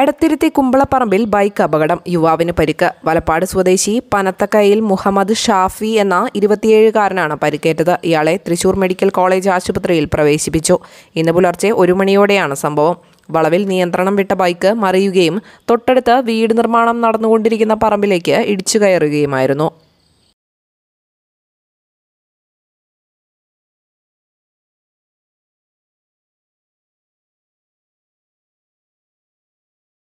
Edathiruthy കുമ്പളപ്പറമ്പിൽ bike അപകടം. യുവാവിന് പരിക്ക്. വലപ്പാട് സ്വദേശി പനത്തക്കയിൽ മുഹമ്മദ് ഷാഫി എന്ന ഇരുപത്തിയേഴുകാരനാണ് പരിക്കേറ്റത്. ഇയാളെ തൃശൂർ മെഡിക്കൽ കോളേജ് ആശുപത്രിയിൽ പ്രവേശിപ്പിച്ചു. ഇന്ന് പുലർച്ചെ ഒരു മണിയോടെയാണ് സംഭവം. വളവിൽ നിയന്ത്രണം വിട്ട ബൈക്ക് മറിയുകയും തൊട്ടടുത്ത് വീട് നിർമ്മാണം നടന്നുകൊണ്ടിരിക്കുന്ന പറമ്പിലേക്ക് ഇടിച്ചു കയറുകയുമായിരുന്നു.